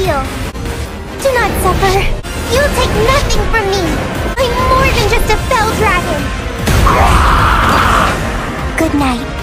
heal. Do not suffer. You'll take nothing from me. I'm more than just a fell dragon. Good night.